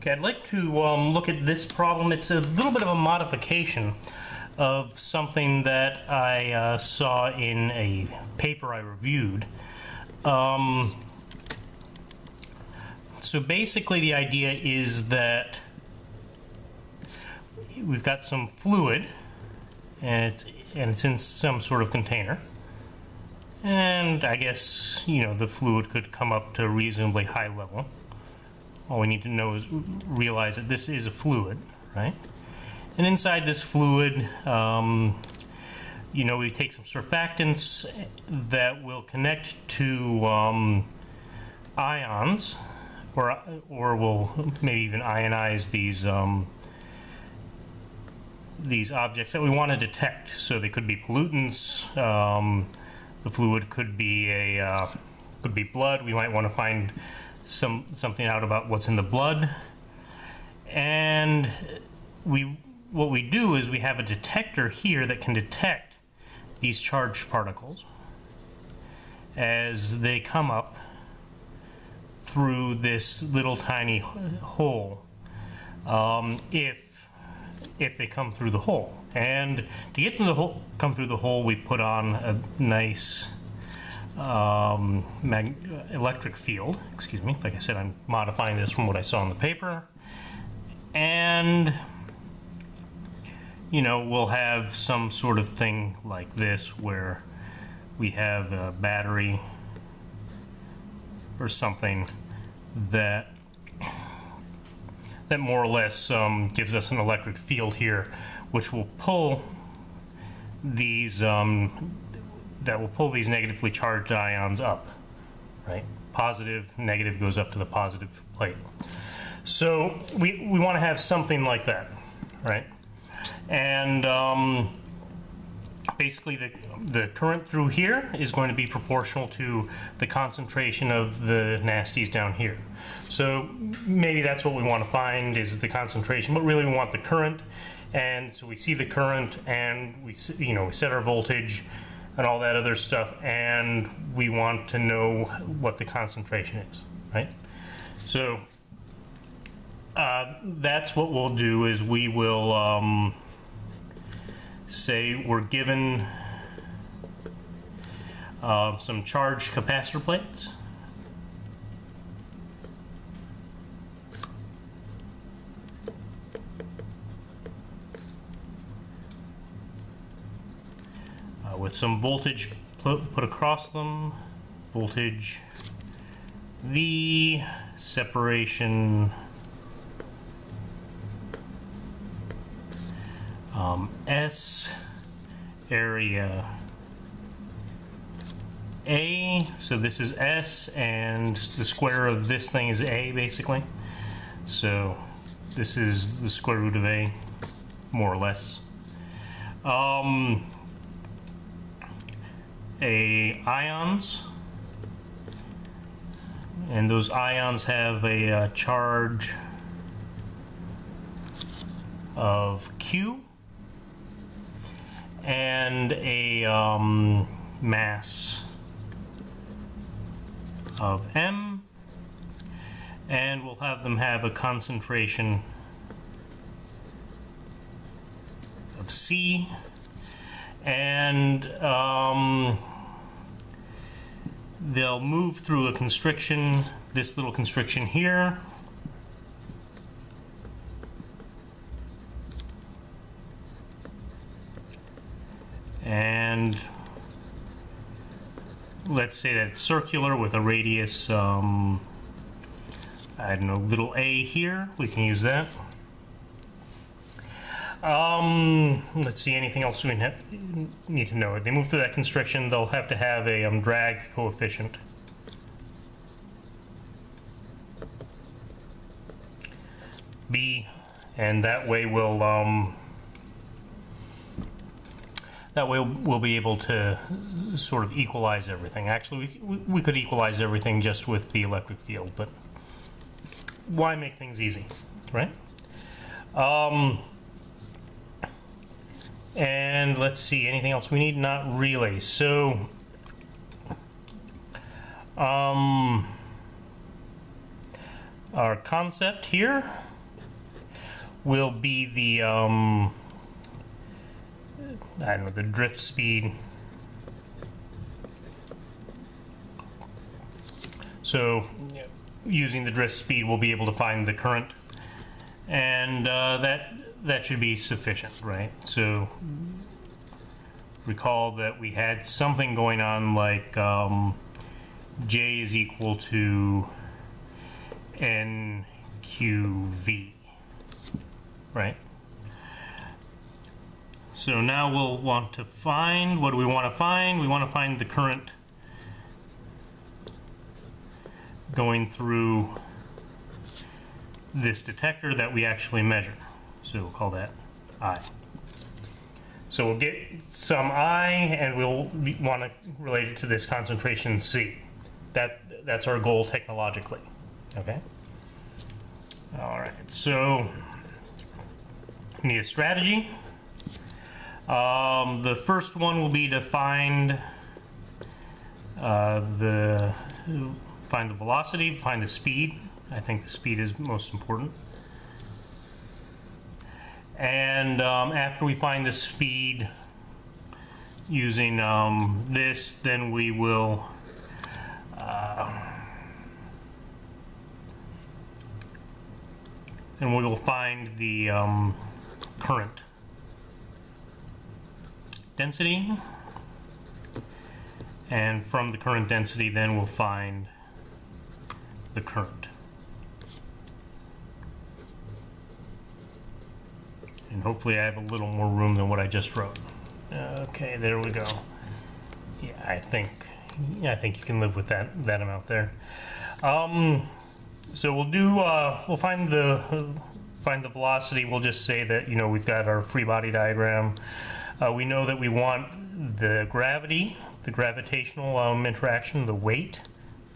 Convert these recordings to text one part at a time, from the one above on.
Okay, I'd like to um, look at this problem. It's a little bit of a modification of something that I uh, saw in a paper I reviewed. Um, so basically the idea is that we've got some fluid and it's, and it's in some sort of container. And I guess, you know, the fluid could come up to a reasonably high level. All we need to know is realize that this is a fluid, right? And inside this fluid, um, you know, we take some surfactants that will connect to um, ions, or or will maybe even ionize these um, these objects that we want to detect. So they could be pollutants. Um, the fluid could be a uh, could be blood. We might want to find some something out about what's in the blood, and we what we do is we have a detector here that can detect these charged particles as they come up through this little tiny hole um, if if they come through the hole. And to get them to the hole come through the hole we put on a nice um, electric field excuse me. Like I said I'm modifying this from what I saw in the paper. And you know, we'll have some sort of thing like this where we have a battery or something that that more or less um, gives us an electric field here, which will pull these um, that will pull these negatively charged ions up, right? Positive, negative goes up to the positive plate. So we, we want to have something like that, right? and um, basically the, the current through here is going to be proportional to the concentration of the nasties down here. So maybe that's what we want to find is the concentration, but really we want the current. And so we see the current and we, you know, we set our voltage and all that other stuff and we want to know what the concentration is, right? So uh, that's what we'll do is we will um, say we're given uh, some charged capacitor plates. With some voltage put across them, voltage V, separation um, S area A, so this is S and the square of this thing is A basically. So this is the square root of A, more or less. Um, a ions, and those ions have a uh, charge of Q and a um, mass of M. And we'll have them have a concentration of C. And um, they'll move through a constriction this little constriction here. And let's say that it's circular with a radius um, I don't know little a here we can use that um, let's see anything else we need to know they move through that constriction they'll have to have a um, drag coefficient B and that way we'll um, that way we'll be able to sort of equalize everything. Actually, we, we could equalize everything just with the electric field, but why make things easy, right? Um, and let's see, anything else we need? Not really. So, um, our concept here will be the, um, I don't know, the drift speed. So using the drift speed, we'll be able to find the current. And uh, that, that should be sufficient, right? So recall that we had something going on like um, J is equal to NQV, right? So now we'll want to find, what do we want to find? We want to find the current going through this detector that we actually measure. So we'll call that I. So we'll get some I and we'll want to relate it to this concentration C. That, that's our goal technologically, okay? All right, so need a strategy. Um, the first one will be to find uh, the find the velocity, find the speed. I think the speed is most important. And um, after we find the speed using um, this, then we will uh, and we will find the um, current density. And from the current density, then we'll find the current. And hopefully I have a little more room than what I just wrote. Okay, there we go. Yeah, I think I think you can live with that that amount there. Um, so we'll do uh, we'll find the find the velocity. We'll just say that you know we've got our free body diagram. Uh, we know that we want the gravity, the gravitational um, interaction, the weight,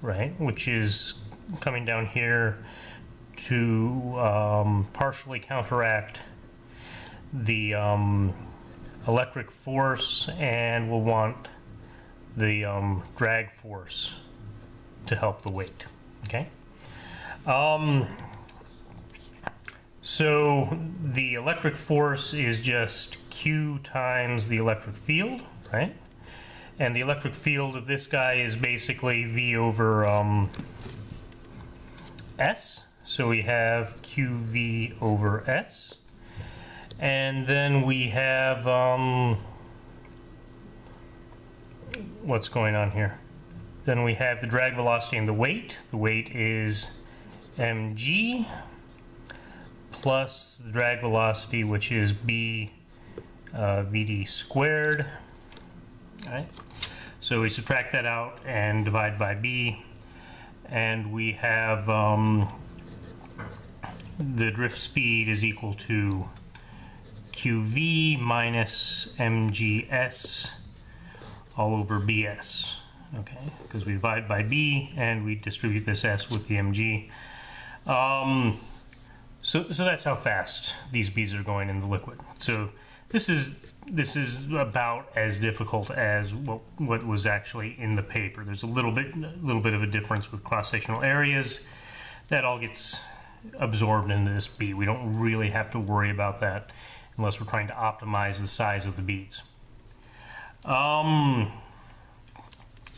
right, which is coming down here to um, partially counteract the um, electric force and we'll want the um, drag force to help the weight. Okay. Um, so the electric force is just Q times the electric field, right? And the electric field of this guy is basically V over um, S. So we have QV over S. And then we have, um, what's going on here? Then we have the drag velocity and the weight. The weight is mg plus the drag velocity, which is b uh, vd squared. All right. So we subtract that out and divide by b, and we have um, the drift speed is equal to qv minus mgs all over bs okay because we divide by b and we distribute this s with the mg um, so, so that's how fast these beads are going in the liquid. So this is this is about as difficult as what, what was actually in the paper. There's a little bit a little bit of a difference with cross-sectional areas. That all gets absorbed into this B. we don't really have to worry about that unless we're trying to optimize the size of the beads. Um,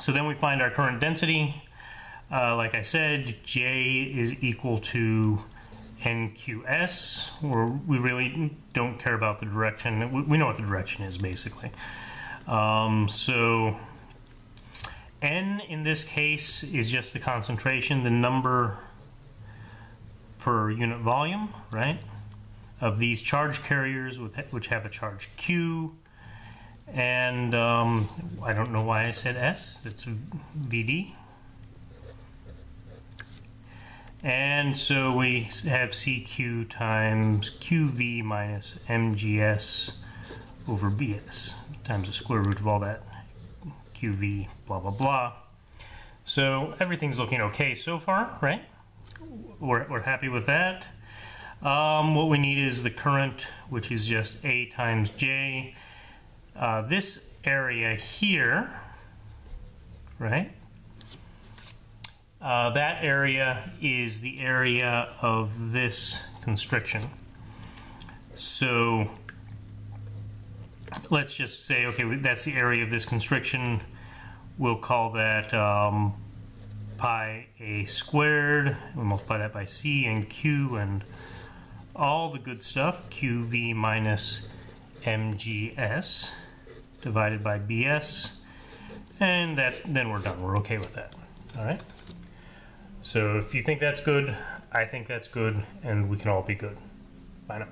so then we find our current density. Uh, like I said, J is equal to NQS, or we really don't care about the direction. We, we know what the direction is, basically. Um, so N in this case is just the concentration, the number per unit volume, right? Of these charge carriers with, which have a charge Q. And um, I don't know why I said S, it's VD. And so we have CQ times QV minus MGS over BS times the square root of all that QV blah blah blah. So everything's looking okay so far, right? We're, we're happy with that. Um, what we need is the current, which is just A times J. Uh, this area here, right? Uh, that area is the area of this constriction. So let's just say, okay, that's the area of this constriction. We'll call that um, pi a squared. We'll multiply that by c and q and all the good stuff. qv minus mgs divided by bs. And that then we're done. We're okay with that. All right. So if you think that's good, I think that's good, and we can all be good. Bye now.